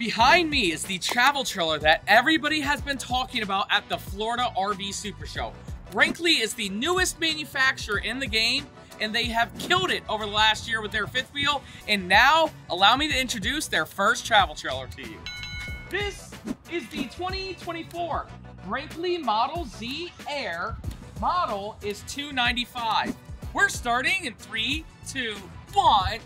Behind me is the travel trailer that everybody has been talking about at the Florida RV Super Show. Brinkley is the newest manufacturer in the game and they have killed it over the last year with their fifth wheel. And now, allow me to introduce their first travel trailer to you. This is the 2024 Brinkley Model Z Air. Model is 295. We're starting in three, two, one.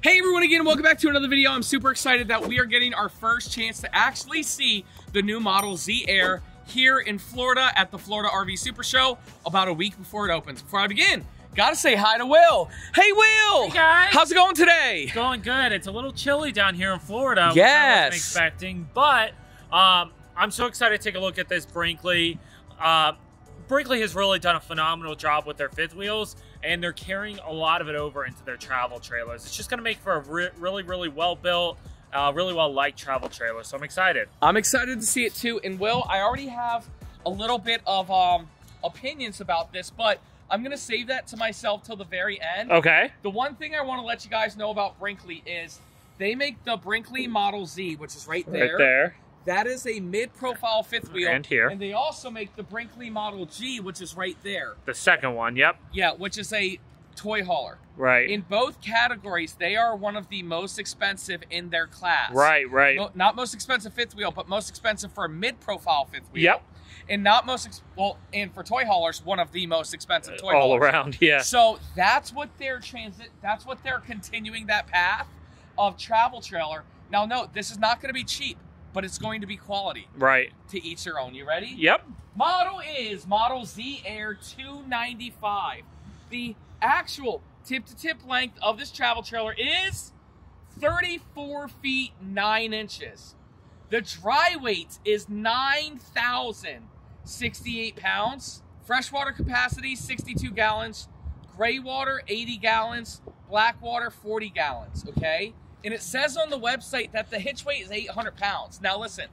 Hey everyone again, welcome back to another video. I'm super excited that we are getting our first chance to actually see the new Model Z Air here in Florida at the Florida RV Super Show about a week before it opens. Before I begin, gotta say hi to Will. Hey Will! Hey guys! How's it going today? It's going good. It's a little chilly down here in Florida. Yes. I wasn't expecting, but um, I'm so excited to take a look at this Brinkley. Uh, Brinkley has really done a phenomenal job with their fifth wheels, and they're carrying a lot of it over into their travel trailers. It's just going to make for a re really, really well built, uh, really well liked travel trailer. So I'm excited. I'm excited to see it too. And Will, I already have a little bit of um, opinions about this, but I'm gonna save that to myself till the very end. Okay. The one thing I want to let you guys know about Brinkley is they make the Brinkley Model Z, which is right there. Right there. That is a mid-profile fifth wheel. And here. And they also make the Brinkley Model G, which is right there. The second one. Yep. Yeah, which is a toy hauler. Right. In both categories, they are one of the most expensive in their class. right. Right. Mo- not most expensive fifth wheel, but most expensive for a mid-profile fifth wheel. Yep. And not most well, and for toy haulers, one of the most expensive uh, toy haulers. All haulers. around. Yeah. So that's what they're transit. That's what they're continuing that path of travel trailer. Now, note this is not going to be cheap, but it's going to be quality. Right. To each their own. You ready? Yep. Model is Model Z Air 295. The actual tip to tip length of this travel trailer is 34 feet 9 inches. The dry weight is 9,068 pounds. Freshwater capacity 62 gallons. Gray water 80 gallons. Black water 40 gallons. Okay? And it says on the website that the hitch weight is 800 pounds. Now listen,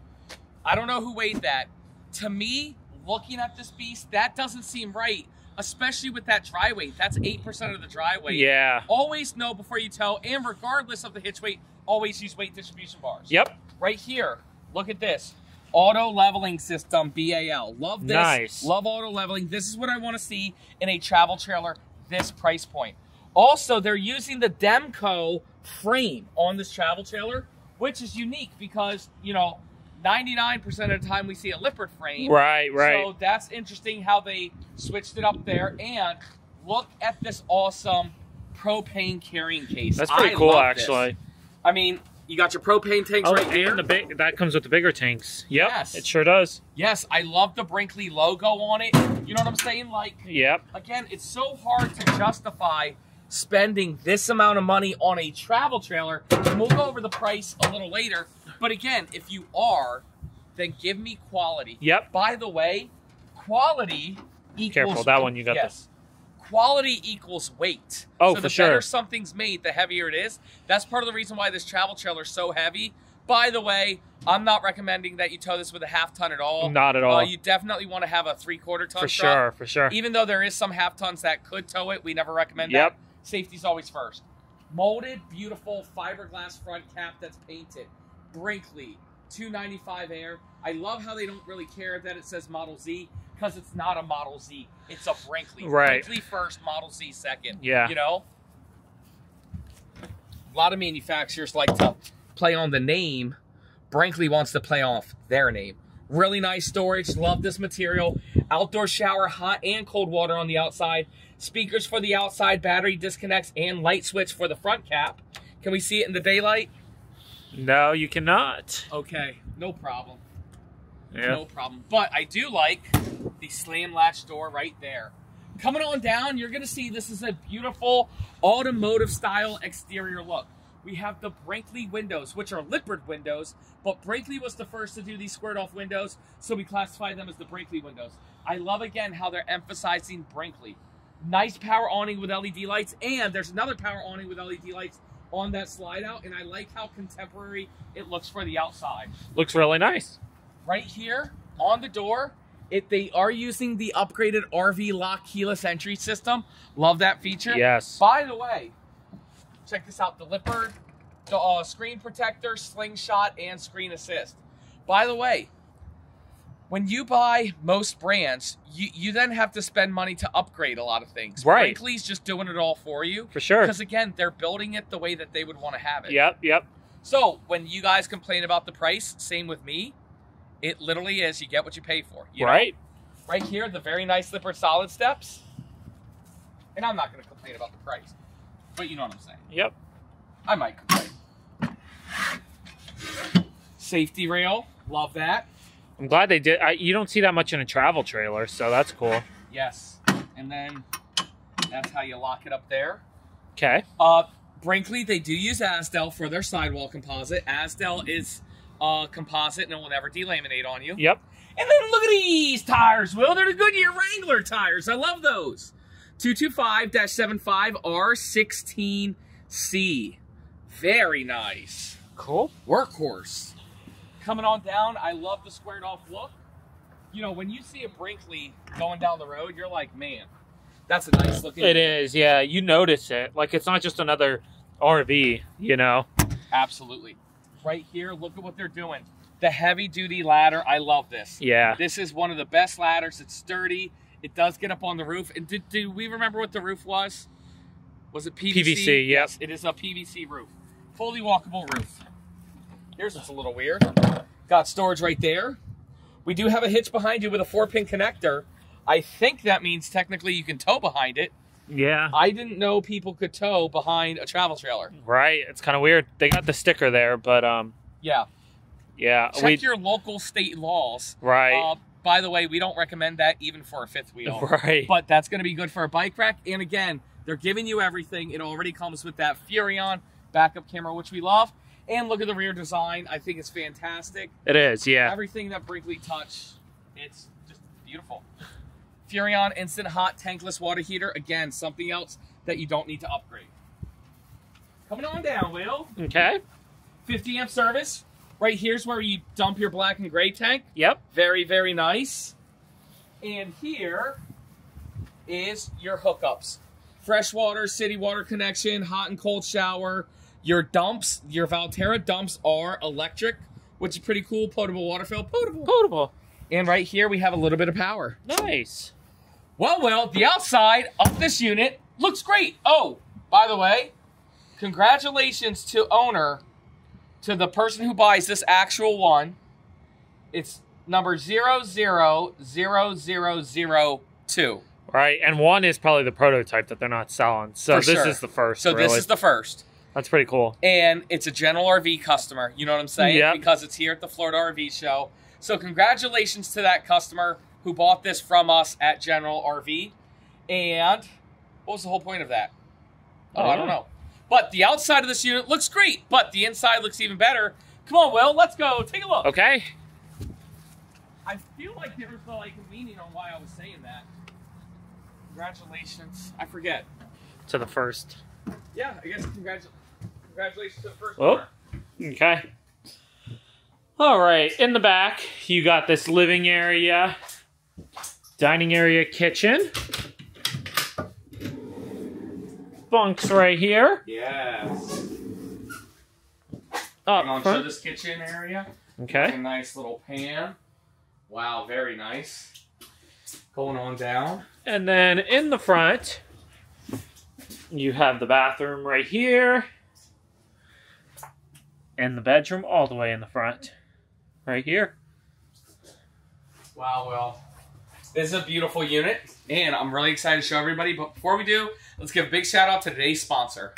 I don't know who weighed that. To me, looking at this beast, that doesn't seem right, especially with that dry weight. That's 8% of the dry weight. Yeah. Always know before you tow, and regardless of the hitch weight, always use weight distribution bars. Yep. Right here, look at this. Auto leveling system, BAL. Love this. Nice. Love auto leveling. This is what I want to see in a travel trailer, this price point. Also, they're using the Demco frame on this travel trailer, which is unique because, you know, 99% of the time we see a Lippert frame. Right. Right. So that's interesting how they switched it up there. And look at this awesome propane carrying case. That's pretty I cool, love this. actually. I mean, you got your propane tanks Oh, right here. and the big that comes with the bigger tanks. Yep. Yes. It sure does. Yes, I love the Brinkley logo on it. You know what I'm saying? Like, Yep. again, it's so hard to justify spending this amount of money on a travel trailer. And we'll go over the price a little later. But again, if you are, then give me quality. Yep. By the way, quality equals Careful, that one you got yes. Quality equals weight. Oh, so for the sure. better something's made, the heavier it is. That's part of the reason why this travel trailer is so heavy. By the way, I'm not recommending that you tow this with a half ton at all. Not at all. Uh, you definitely want to have a three quarter ton For truck. sure. For sure. Even though there is some half tons that could tow it, we never recommend that. Yep. that. Safety's always first. Molded, beautiful fiberglass front cap that's painted. Brinkley, 295 air. I love how they don't really care that it says Model Z because it's not a Model Z. It's a Brinkley. Right. Brinkley first, Model Z second. Yeah. You know? A lot of manufacturers like to play on the name. Brinkley wants to play off their name. Really nice storage. Love this material. Outdoor shower, hot and cold water on the outside. Speakers for the outside, battery disconnects, and light switch for the front cap. Can we see it in the daylight? No, you cannot. Okay, no problem. Yeah. No problem. But I do like the slam latch door right there. Coming on down, you're gonna see this is a beautiful automotive style exterior look. We have the Brinkley windows, which are Lippert windows, but Brinkley was the first to do these squared off windows, so we classify them as the Brinkley windows. I love again how they're emphasizing Brinkley. Nice power awning with LED lights, and there's another power awning with LED lights on that slide out, and I like how contemporary it looks for the outside Looks really nice. right here on the door. It they are using the upgraded RV lock keyless entry system. Love that feature. Yes. By the way, Check this out, the Lippert, the uh, screen protector, slingshot, and screen assist. By the way, when you buy most brands, you, you then have to spend money to upgrade a lot of things. Right. Brinkley's just doing it all for you. For sure. Because again, they're building it the way that they would want to have it. Yep, yep. So when you guys complain about the price, same with me. It literally is you get what you pay for. you know? right? Right here, the very nice Lippert solid steps. And I'm not going to complain about the price, but you know what I'm saying. Yep. I might complain. Safety rail, love that. I'm glad they did. I, you don't see that much in a travel trailer, so that's cool. Yes, and then that's how you lock it up there. Okay. Uh, Brinkley, they do use Azdel for their sidewall composite. Azdel is uh, composite and it will never delaminate on you. Yep. And then look at these tires, Will. They're the Goodyear Wrangler tires. I love those. 225-75R16C. Very nice. Cool. Workhorse. Coming on down, I love the squared off look. You know, when you see a Brinkley going down the road, you're like, man, that's a nice looking. It is. Yeah, you notice it. Like it's not just another RV. You know. Absolutely. Right here, look at what they're doing. The heavy duty ladder, I love this. Yeah. This is one of the best ladders. It's sturdy. It does get up on the roof. And did, do we remember what the roof was? Was it PVC? PVC. Yes, it is a PVC roof. Fully walkable roof. Here's what's a little weird. Got storage right there. We do have a hitch behind you with a four pin connector. I think that means technically you can tow behind it. Yeah. I didn't know people could tow behind a travel trailer. Right. It's kind of weird. They got the sticker there, but um, Yeah. yeah. Check we your local state laws. right. Uh, by the way, we don't recommend that even for a fifth wheel. right. But that's going to be good for a bike rack. And again, they're giving you everything. It already comes with that Furrion backup camera, which we love. And look at the rear design. I think it's fantastic. it is. Yeah. Everything that Brinkley touch, it's just beautiful. Furrion instant hot tankless water heater. Again, something else that you don't need to upgrade. Coming on down, Will. Okay. 50 amp service. Right here's where you dump your black and gray tank. Yep. Very, very nice. And here is your hookups. Freshwater, city water connection, hot and cold shower. Your dumps, your Valterra dumps are electric, which is pretty cool. Potable water fill, potable. Potable. And right here we have a little bit of power. Nice. Well, well, the outside of this unit looks great. Oh, by the way, congratulations to owner, to the person who buys this actual one. It's number 000002. Right. And one is probably the prototype that they're not selling. So For this sure. is the first. So really. this is the first. That's pretty cool. And it's a general RV customer. You know what I'm saying? Yep. Because it's here at the Florida RV show. So congratulations to that customer who bought this from us at General RV. And what was the whole point of that? Oh, I don't know. But the outside of this unit looks great, but the inside looks even better. Come on, Will, let's go. Take a look. Okay. I feel like there was like a meaning on why I was saying that. Congratulations. I forget. To the first. Yeah, I guess congratu- congratulations to the first Oh. Okay. All right. In the back, you got this living area, dining area, kitchen. Bunks right here. Yes. Up Hang on, show this kitchen area. Okay. A Okay. nice little pan. Wow, very nice. Going on down. And then in the front, you have the bathroom right here. And the bedroom all the way in the front. Right here. Wow, well, this is a beautiful unit, and I'm really excited to show everybody. But before we do, let's give a big shout out to today's sponsor.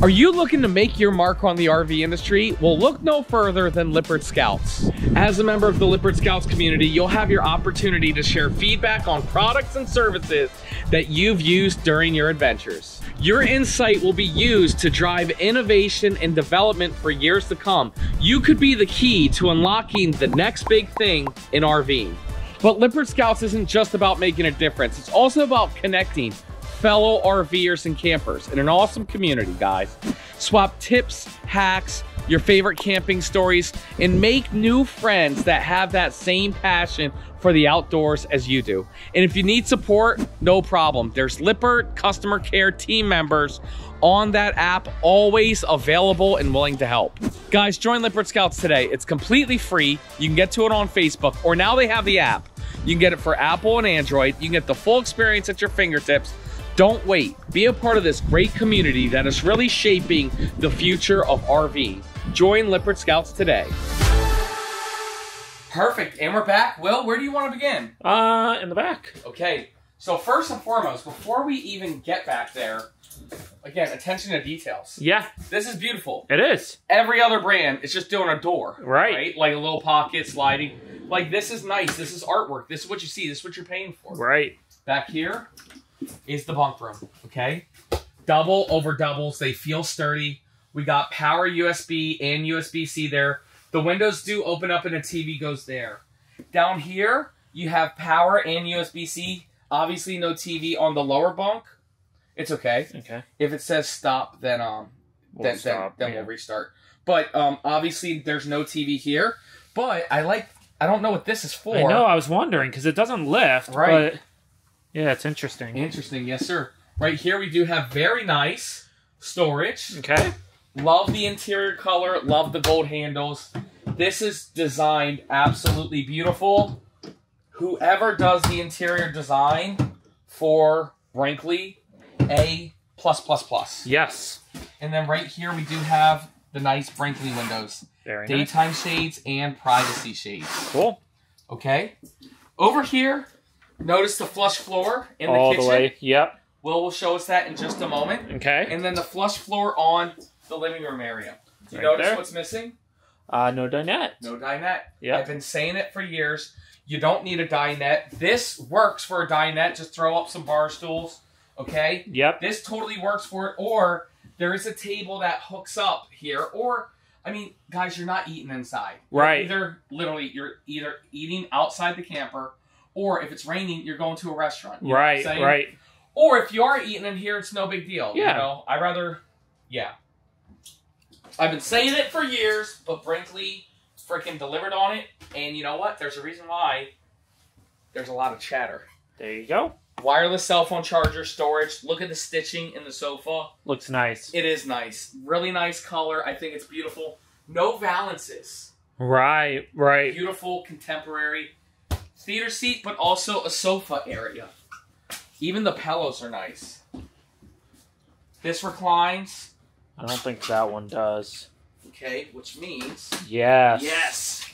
Are you looking to make your mark on the RV industry? Well, look no further than Lippert Scouts. As a member of the Lippert Scouts community, you'll have your opportunity to share feedback on products and services that you've used during your adventures. Your insight will be used to drive innovation and development for years to come. You could be the key to unlocking the next big thing in RVing. But Lippert Scouts isn't just about making a difference, it's also about connecting fellow RVers and campers in an awesome community, guys. Swap tips, hacks, your favorite camping stories, and make new friends that have that same passion for the outdoors as you do. And if you need support, no problem. There's Lippert customer care team members on that app, always available and willing to help. Guys, join Lippert Scouts today. It's completely free. You can get to it on Facebook, or now they have the app. You can get it for Apple and Android. You can get the full experience at your fingertips. Don't wait. Be a part of this great community that is really shaping the future of RV. Join Lippert Scouts today. Perfect. And we're back. Will, where do you want to begin? Uh, in the back. Okay. So first and foremost, before we even get back there, again, attention to details. Yeah, This is beautiful. it is. Every other brand is just doing a door. Right. Like a little pocket sliding. Like this is nice. This is artwork. This is what you see. This is what you're paying for. Right. Back here is the bunk room. Okay. Double over doubles. They feel sturdy. We got power USB and USB-C there. The windows do open up and a TV goes there. Down here, you have power and USB-C. Obviously, no TV on the lower bunk. It's okay. Okay. If it says stop, then um, We'll then stop, then, then yeah. we'll restart. But um, obviously, there's no TV here. But I like. I don't know what this is for. I know. I was wondering because it doesn't lift. Right. But yeah, it's interesting. Interesting, yes, sir. Right here, we do have very nice storage. Okay. Love the interior color. Love the gold handles. This is designed absolutely beautiful. Whoever does the interior design for Brinkley, A plus plus plus. Yes. And then right here we do have the nice Brinkley windows, Very nice. daytime shades and privacy shades. Cool. Okay. Over here, notice the flush floor in the kitchen. All the way. Yep. Will will show us that in just a moment. Okay. And then the flush floor on the living room area. You Right notice there. what's missing? Uh, no dinette. No dinette. Yep. I've been saying it for years. You don't need a dinette. This works for a dinette. Just throw up some bar stools. Okay. Yep. This totally works for it. Or there is a table that hooks up here. Or I mean, guys, you're not eating inside. You're Right. Either literally, you're either eating outside the camper, or if it's raining, you're going to a restaurant. You know Right. Right. Or if you are eating in here, it's no big deal. Yeah. You know, I rather, yeah. I've been saying it for years, but Brinkley freaking delivered on it. And you know what? There's a reason why. There's a lot of chatter. There you go. Wireless cell phone charger storage. Look at the stitching in the sofa. Looks nice. It is nice. Really nice color. I think it's beautiful. No valances. Right. Right. Beautiful contemporary theater seat, but also a sofa area. Even the pillows are nice. This reclines. I don't think that one does. Okay, which means Yes. yes,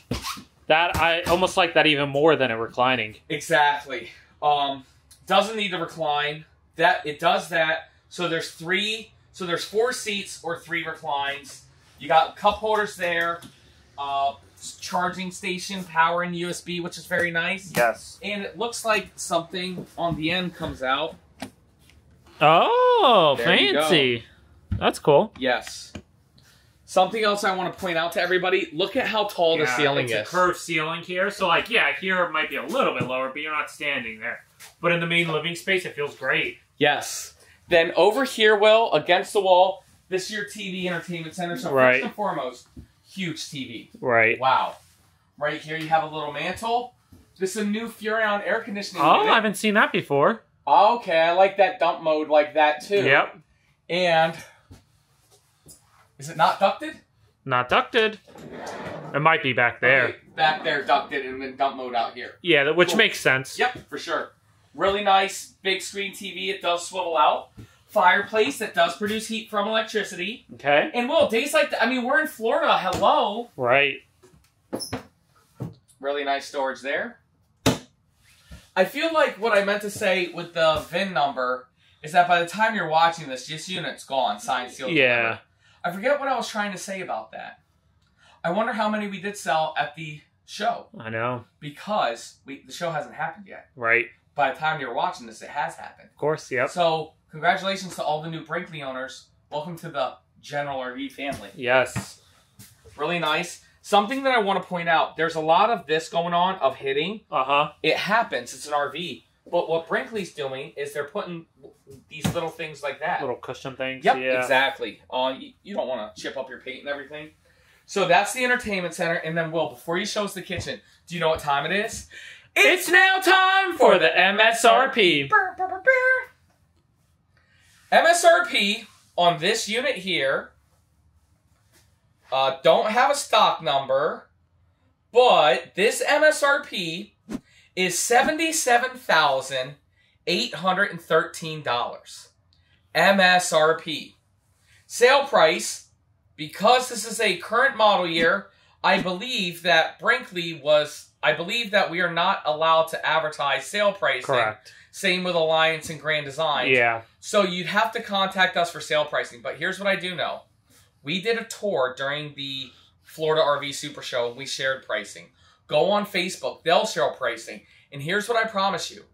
That I almost like that even more than a reclining. exactly. Um, doesn't need to recline. That it does that. So there's three. So there's four seats or three reclines. You got cup holders there. Uh, charging station, power and USB, which is very nice. Yes. And it looks like something on the end comes out. Oh, There fancy. That's cool. Yes. Something else I want to point out to everybody: look at how tall the Yeah, ceiling it's is. a curved ceiling here, so like yeah, here it might be a little bit lower, but you're not standing there. But in the main living space, it feels great. Yes. Then over here, Will, against the wall, this is your TV entertainment center. So Right. first and foremost, huge TV. Right. Wow. Right here, you have a little mantle. This is a new Furrion air conditioning Oh, I haven't seen that before. Okay, I like that dump mode like that too. Yep. And is it not ducted? Not ducted. It might be back there. Okay, back there, ducted, and then dump mode out here. Yeah, which Cool. makes sense. Yep, for sure. Really nice big screen TV. It does swivel out. Fireplace that does produce heat from electricity. Okay. And well, days like that, I mean, we're in Florida. Hello. Right. Really nice storage there. I feel like what I meant to say with the VIN number is that by the time you're watching this, this unit's gone, signed, sealed. Yeah. I forget what I was trying to say about that. I wonder how many we did sell at the show I know. because we, the show hasn't happened yet. Right. By the time you're watching this, it has happened. Of course. Yep. So, congratulations to all the new Brinkley owners. Welcome to the General RV family. Yes. Really nice. Something that I want to point out there's a lot of this going on of hitting. Uh huh. It happens, it's an RV. But what Brinkley's doing is they're putting these little things like that. Little custom things. Yep, Yeah. exactly. Uh, you, don't want to chip up your paint and everything. So that's the entertainment center. And then, Will, before you show us the kitchen, do you know what time it is? It's now time for the MSRP. MSRP on this unit here. Uh, don't have a stock number, but this MSRP is seventy-seven thousand eight hundred and thirteen dollars. MSRP. Sale price, because this is a current model year, I believe that Brinkley was. I believe that we are not allowed to advertise sale pricing. Correct. Same with Alliance and Grand Design. Yeah. So you'd have to contact us for sale pricing. But here's what I do know. We did a tour during the Florida RV Super Show and we shared pricing. Go on Facebook, they'll share pricing. And here's what I promise you.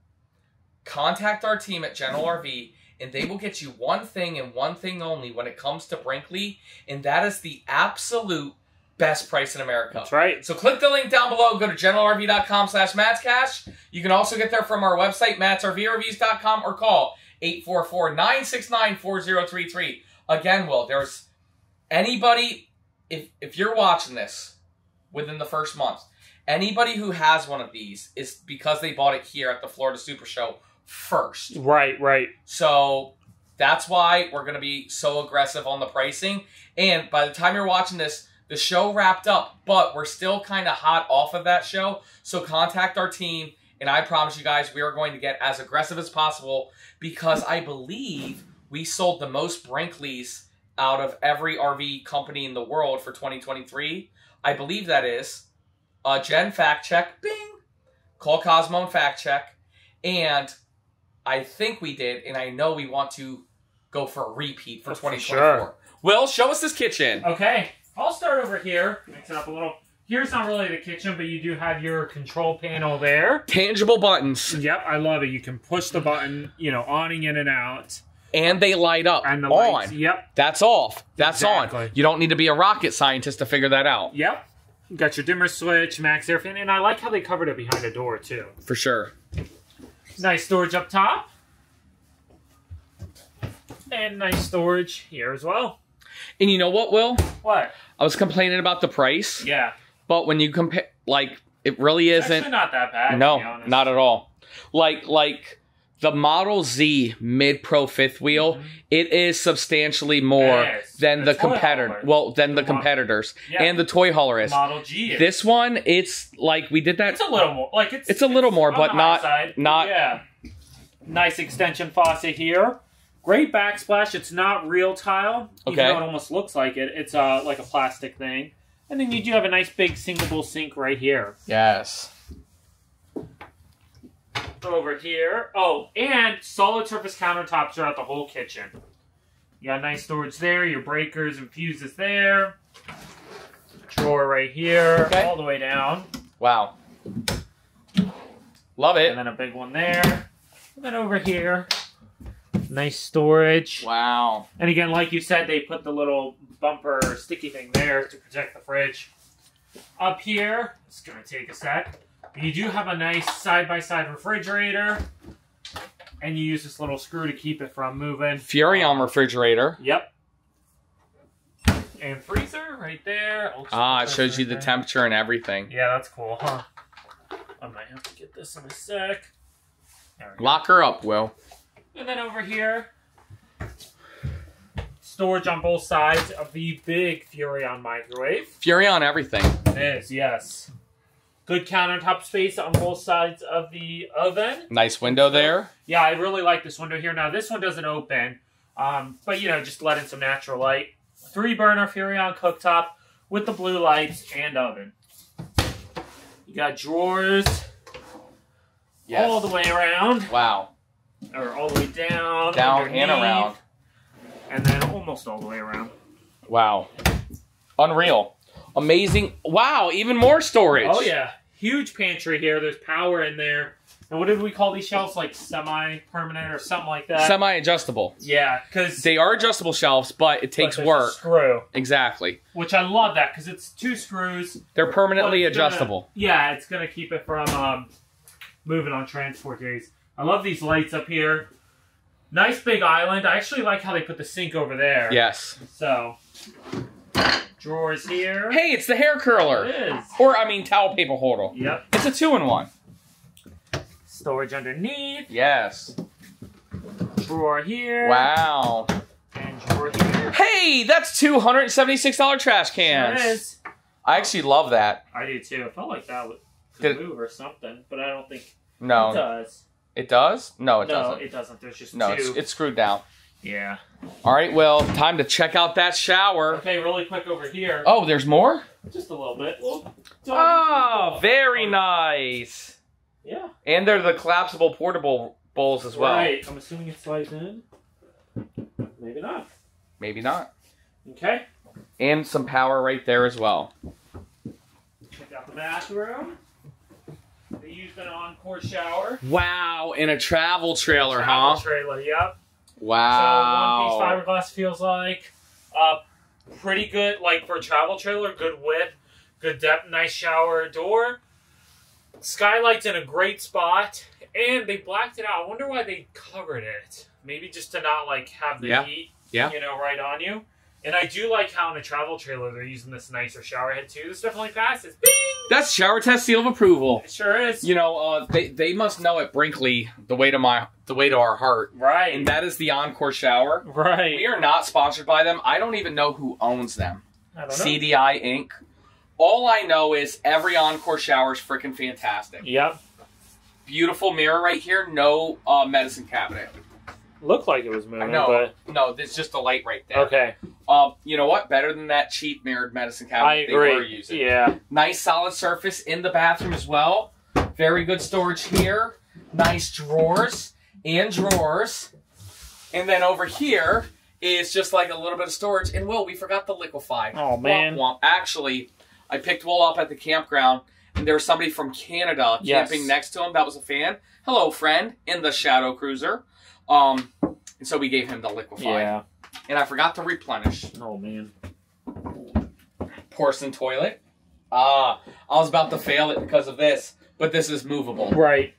Contact our team at General RV and they will get you one thing and one thing only when it comes to Brinkley, and that is the absolute best price in America. That's right. So click the link down below. Go to generalrv.com slash matscash. You can also get there from our website, mattsrvreviews.com, or call 844-969-4033. Again, Will, there's anybody, if, if you're watching this within the first month, anybody who has one of these is because they bought it here at the Florida Super Show first. Right, right. So that's why we're going to be so aggressive on the pricing. And by the time you're watching this, the show wrapped up, but we're still kind of hot off of that show. So contact our team, and I promise you guys, we are going to get as aggressive as possible because I believe we sold the most Brinkleys out of every RV company in the world for 2023. I believe that is. Uh, Jen fact check, bing. Call Cosmo and fact check, and I think we did, and I know we want to go for a repeat for Oh, for 2024. sure. Will, show us this kitchen. Okay. I'll start over here. Mix it up a little. Here's not really the kitchen, but you do have your control panel there. Tangible buttons, Yep, I love it. You can push the button, you know, awning in and out. and they light up And the on. lights. Yep. That's off. That's Exactly. on. You don't need to be a rocket scientist to figure that out. Yep. You got your dimmer switch, max air fan, and I like how they covered it behind a door too. For sure. Nice storage up top. And nice storage here as well. And you know what, Will? What? I was complaining about the price, Yeah. but when you compare, like, it really It's isn't. not that bad. to be No, not at all. Like like the Model Z Mid Pro fifth wheel, it is substantially more Yes, than the the competitor. Well, than the The competitors Yeah. and the toy hauler is. Model G. Is. This one, it's like we did that. It's a little more. Like it's. It's a little more, but not- side. not- Yeah. Nice extension faucet here. Great backsplash. It's not real tile. Even Okay. though it almost looks like it. It's uh like a plastic thing. And then you do have a nice big singable sink right here. Yes. Over here. Oh, and solid surface countertops throughout the whole kitchen. You got nice storage there. Your breakers and fuses there. Drawer right here, Okay. all the way down. Wow. Love it. And then a big one there. And then over here, nice storage. Wow. And again, like you said, they put the little bumper sticky thing there to protect the fridge. Up here, it's gonna take a sec. You do have a nice side-by-side refrigerator. And you use this little screw to keep it from moving. Furrion refrigerator. Yep. And freezer right there. Looks Ah, it shows you the there. temperature and everything. Yeah, that's cool, huh? I might have to get this in a sec. Go. Lock her up, Will. And then over here, storage on both sides of the big Furrion microwave. Furrion everything. It is, yes. Good countertop space on both sides of the oven. Nice window there. Yeah, I really like this window here. Now, this one doesn't open, um, but you know, just let in some natural light. Three burner Furrion cooktop with the blue lights and oven. You got drawers Yes. all the way around, Wow. or all the way down, Down and around. and then almost all the way around. Wow. Unreal. Amazing. Wow, even more storage. Oh yeah, huge pantry here. There's power in there. And what did we call these shelves? Like semi-permanent or something like that. Semi adjustable. yeah, because They are adjustable shelves, but it takes work. Screw, Exactly. which I love that because it's two screws. They're permanently But it's gonna- adjustable. yeah, it's gonna keep it from um, moving on transport days. I love these lights up here. Nice big island. I actually like how they put the sink over there. Yes. So Drawers here. Hey, it's the hair curler. It is. Or, I mean, towel paper holder. Yep. It's a two in one. Storage underneath. Yes. Drawer here. Wow. And drawer here. Hey, that's $276 trash cans. It is. I actually love that. I do too. I felt like that would Did- move or something, but I don't think no. it does. It does? No, it no, doesn't. No, it doesn't. There's just no, two. it's, it's screwed down. Yeah. All right, well, time to check out that shower. Okay, really quick over here. Oh, there's more? Just a little bit. Well, Oh, very nice. Yeah. And they're the collapsible portable bowls as well. Right. I'm assuming it slides in. Maybe not. Maybe not. Okay. And some power right there as well. Check out the bathroom. They used an encore shower. Wow, in a travel trailer, Travel huh? trailer. Yep. Wow. So one piece fiberglass feels like uh, pretty good, like for a travel trailer, good width, good depth, nice shower door. Skylight's in a great spot, and they blacked it out. I wonder why they covered it. Maybe just to not like have the Yeah. heat, Yeah. you know, right on you. And I do like how in a travel trailer they're using this nicer shower head too. This definitely passes. Bing! That's shower test seal of approval. It sure is. You know, uh, they they must know at Brinkley the way to my the way to our heart, right. and that is the Encore shower. right. We are not sponsored by them. I don't even know who owns them. I don't know. CDI Inc. All I know is every Encore shower is freaking fantastic. Yep. Beautiful mirror right here. No uh, medicine cabinet. Looked like it was moving, I know. No, there's just a light right there. okay. Um, you know what? Better than that cheap mirrored medicine cabinet I they were agree. using. Yeah. Nice solid surface in the bathroom as well. Very good storage here. Nice drawers and drawers. And then over here is just like a little bit of storage. And Will, we forgot the Liquified. Oh, man. Womp womp. Actually, I picked Will up at the campground and there was somebody from Canada Yes. camping next to him that was a fan. Hello, friend, in the Shadow Cruiser. Um, and so we gave him the Liquified. Yeah. And I forgot to replenish Oh man. porcelain toilet. Ah, I was about to fail it because of this, but this is movable. Right.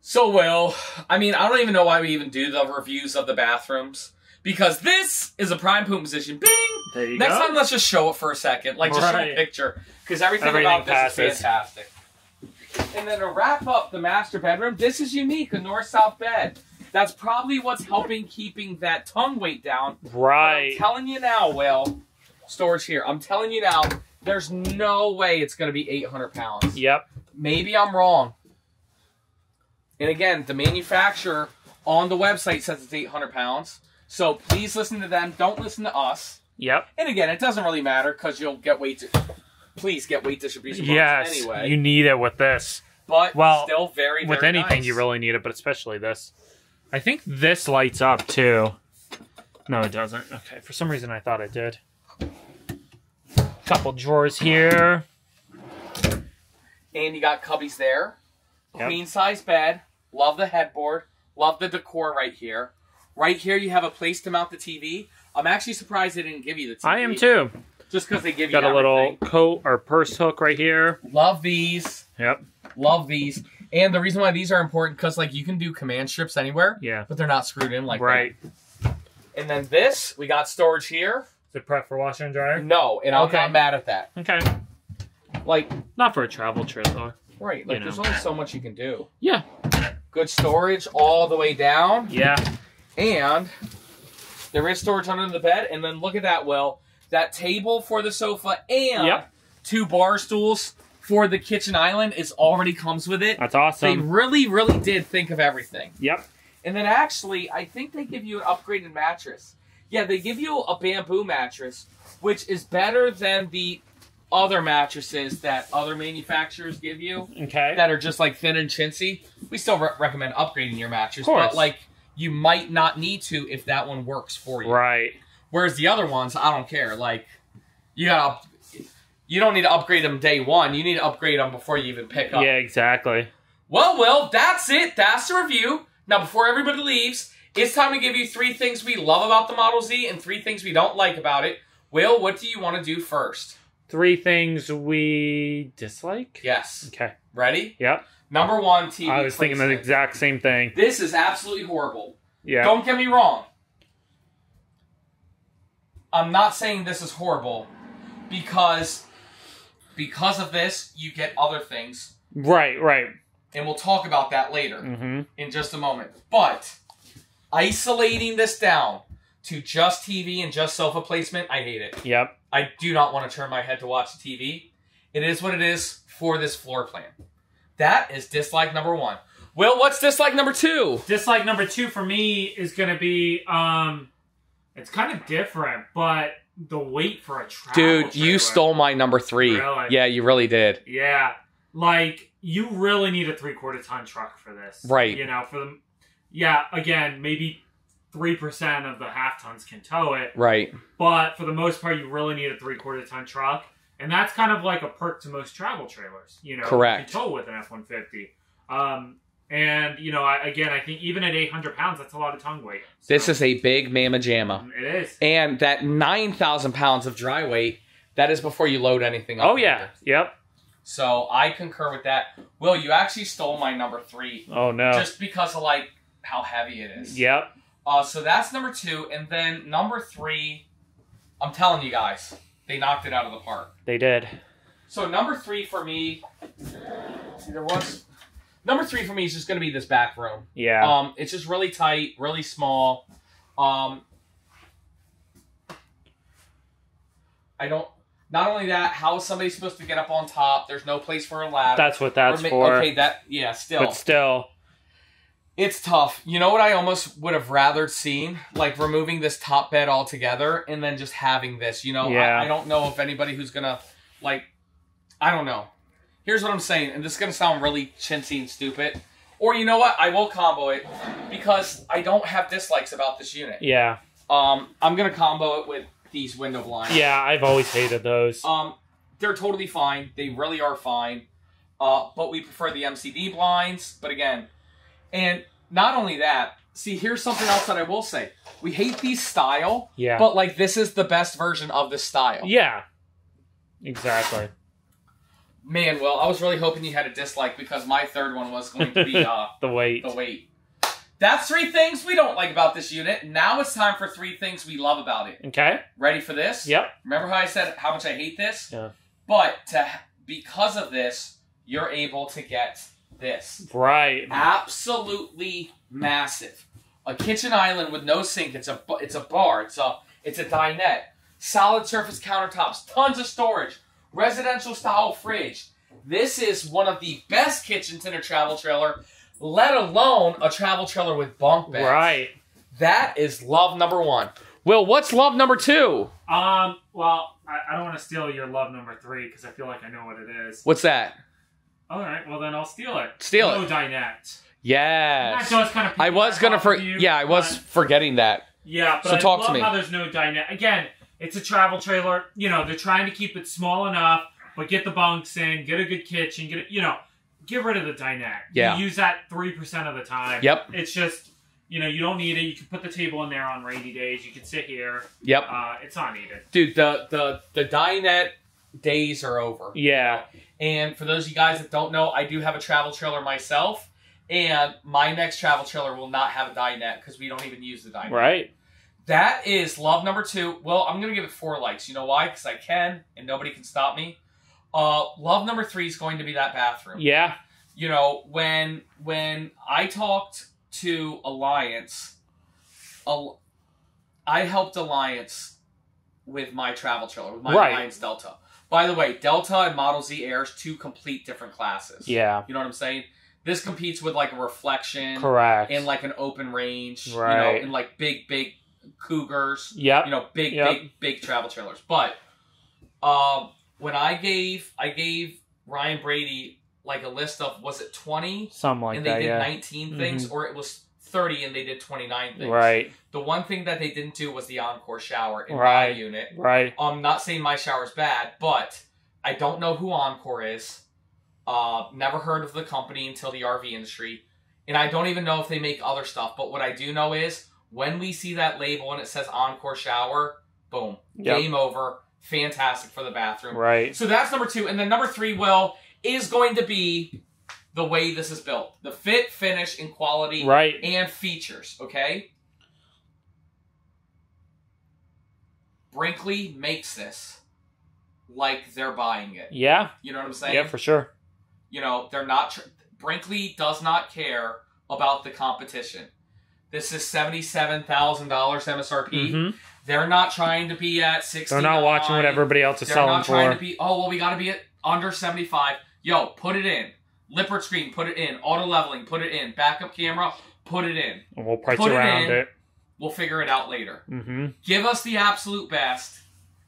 So, well, I mean, I don't even know why we even do the reviews of the bathrooms because this is a prime poop position. Bing! There you Next go. time, let's just show it for a second. Like, just show a picture because everything, Everything about this is fantastic. And then to wrap up the master bedroom, this is unique a north south bed. That's probably what's helping keeping that tongue weight down But I'm right. telling you now, Will, storage here. I'm telling you now, there's no way it's going to be 800 pounds. Yep. Maybe I'm wrong. And again, the manufacturer on the website says it's 800 pounds. So please listen to them. Don't listen to us. Yep. And again, it doesn't really matter because you'll get weight. Please get weight distribution Yes. anyway. You need it with this. but well, still very, with anything, nice. you really need it, but especially this. I think this lights up too. No, it doesn't. Okay. For some reason, I thought it did. Couple drawers here. And you got cubbies there. Yep. Queen size bed. Love the headboard. Love the decor right here. Right here, you have a place to mount the TV. I'm actually surprised they didn't give you the TV. I am too. Just because they give Got you Got a little coat or purse hook right here. Love these. Yep. Love these. And the reason why these are important because like you can do command strips anywhere, Yeah. but they're not screwed in like right. that. And then this, we got storage here. Is it prep for washer and dryer? No, and I'm not mad at that. Okay. Like, Not for a travel trip though. right, like You there's only so much you can do. Yeah. Good storage all the way down. Yeah. And there is storage under the bed. And then look at that, Will. That table for the sofa and Yep. two bar stools for the kitchen island is already comes with it. That's awesome. They really, really did think of everything. Yep. And then actually, I think they give you an upgraded mattress. Yeah, they give you a bamboo mattress, which is better than the other mattresses that other manufacturers give you Okay. that are just like thin and chintzy. We still re- recommend upgrading your mattress, but like you might not need to if that one works for you. Right. Whereas the other ones, I don't care. Like you got to you don't need to upgrade them day one. You need to upgrade them before you even pick up. Yeah, exactly. Well, Will, that's it. That's the review. Now, before everybody leaves, it's time to give you three things we love about the Model Z and three things we don't like about it. Will, what do you want to do first? Three things we dislike. Yes. Okay. Ready? Yep. Number one, TV. I was thinking the exact same thing. This is absolutely horrible. Yeah. Don't get me wrong. I'm not saying this is horrible because because of this you get other things Right, right. and we'll talk about that later Mm-hmm. in just a moment. But isolating this down to just TV and just sofa placement, I hate it. Yep. I do not want to turn my head to watch the TV. It is what it is for this floor plan. That is dislike number one. Well, what's dislike number two? Dislike number two for me is going to be, um, it's kind of different, but the wait for a travel Dude, you stole my number three. Really? Yeah, you really did. Yeah, like you really need a three quarter ton truck for this, Right. You know, for the Yeah, again, maybe three percent of the half tons can tow it, Right. but for the most part, you really need a three quarter ton truck, and that's kind of like a perk to most travel trailers. You know, Correct. You can tow with an F one fifty. Um, and you know, I, again, I think even at eight hundred pounds, that's a lot of tongue weight. This is a big mamma jamma. it is. And that 9,000 pounds of dry weight, that is before you load anything up. Oh yeah, here. yep. So I concur with that. Will, you actually stole my number three Oh no. just because of like how heavy it is. yep. Uh, so that's number two, and then number three. I'm telling you guys, they knocked it out of the park. They did. So number three for me, see there was number three for me is just going to be this back room. Yeah. Um, it's just really tight, really small. Um, I don't. Not only that, how is somebody supposed to get up on top? There's no place for a ladder. that's what that's ma- for. Okay, that yeah, still. but still, It's tough. You know what I almost would have rather seen? Like removing this top bed altogether and then just having this. You know, Yeah. I, I don't know if anybody who's gonna like. I don't know. Here's what I'm saying, and this is gonna sound really chintzy and stupid. Or you know what? I will combo it because I don't have dislikes about this unit. yeah, Um, I'm gonna combo it with these window blinds. yeah. I've always hated those. Um, they're totally fine. They really are fine. Uh, but we prefer the MCD blinds. But again, and not only that, see, here's something else that I will say. We hate these style, yeah. but like this is the best version of the style. yeah. Exactly. Man, well, I was really hoping you had a dislike because my third one was going to be uh, The weight. the weight. That's three things we don't like about this unit. Now it's time for three things we love about it. Okay. Ready for this? Yep. Remember how I said how much I hate this? Yeah. But to because of this, you're able to get this. Right. Absolutely massive. A kitchen island with no sink. It's a it's a bar. It's a it's a dinette. Solid surface countertops. Tons of storage. Residential style fridge. This is one of the best kitchens in a travel trailer, let alone a travel trailer with bunk beds. Right. That is love number one. Will, what's love number two? Um. Well, I, I don't want to steal your love number three because I feel like I know what it is. What's that? All right. Well, then I'll steal it. Steal no it. dinette. Yes. That does kind of. I was gonna for you, yeah, I was but- forgetting that. Yeah, but So I talk to me. how there's no dinette. Again, it's a travel trailer. You know, they're trying to keep it small enough, but get the bunks in, get a good kitchen, get it. You know, get rid of the dinette. Yeah. You use that three percent of the time. Yep. It's just. You know, you don't need it. You can put the table in there on rainy days. You can sit here. Yep. Uh, it's not needed. Dude, the the the dinette days are over. Yeah. And for those of you guys that don't know, I do have a travel trailer myself, and my next travel trailer will not have a dinette because we don't even use the dinette. Right. That is love number two. Well, I'm gonna give it four likes. You know why? Because I can, and nobody can stop me. Uh, love number three is going to be that bathroom. Yeah. you know when when i talked to alliance Al- i helped alliance with my travel trailer with my Right. alliance delta by the way delta and model z airs two complete different classes Yeah. you know what i'm saying this competes with like a reflection Correct. and like an open range you know Right. and like big big cougars Yeah. you know big Yep. big big travel trailers but um when i gave i gave ryan brady like a list of was it 20 Something like and they that. did Yeah. 19 things or it was 30 and they did 29 things Right. the one thing that they didn't do was the encore shower in my unit Right. i'm not saying my shower's bad but i don't know who encore is uh never heard of the company until the rv industry and i don't even know if they make other stuff but what i do know is when we see that label and it says encore shower boom Yep. game over fantastic for the bathroom Right. so that's number two. And then number three, Will, is going to be the way this is built the fit, finish, and quality Right. and features. Okay? Brinkley makes this like they're buying it. Yeah. You know what I'm saying? Yeah, for sure. you know they're not tr- brinkley does not care about the competition this is $77000 msrp Mhm. they're not trying to be at 60 They're not watching what everybody else is they're selling not trying for. to be oh well we got to be at under 75 yo put it in lippert screen put it in auto leveling put it in backup camera put it in and we'll price put around in. it. we'll figure it out later hmm give us the absolute best,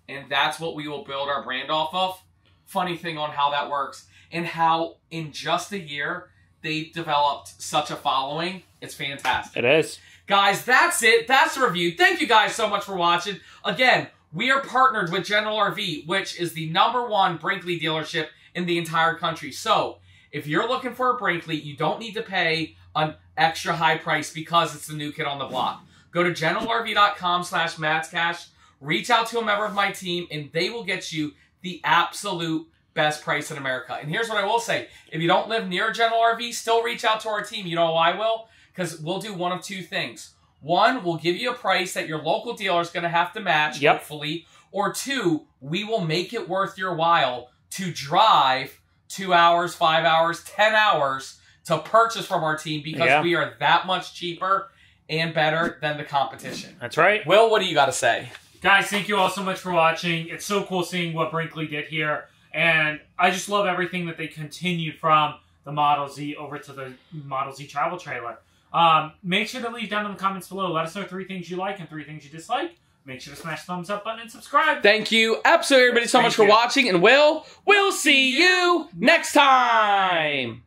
and that's what we will build our brand off of. Funny thing on how that works, and how in just a year they developed such a following. It's fantastic. It is. Guys, that's it. That's the review. Thank you guys so much for watching. Again, we are partnered with General RV, which is the number one Brinkley dealership in the entire country. So, if you're looking for a Brinkley, you don't need to pay an extra high price because it's the new kid on the block. Go to generalrv.com slash matscash, reach out to a member of my team, and they will get you the absolute best price in America. And here's what I will say. If you don't live near General RV, still reach out to our team. You know I will? Because we'll do one of two things. One, we'll give you a price that your local dealer is going to have to match, Yep. hopefully. Or two, we will make it worth your while to drive two hours, five hours, ten hours to purchase from our team because Yeah. we are that much cheaper and better than the competition. That's right. Will, what do you got to say? Guys, thank you all so much for watching. It's so cool seeing what Brinkley did here. And I just love everything that they continued from the Model Z over to the Model Z travel trailer. Um, make sure to leave down in the comments below. Let us know three things you like and three things you dislike. Make sure to smash the thumbs up button and subscribe. Thank you, absolutely everybody, so Thank much for watching, and we'll we'll see you next time.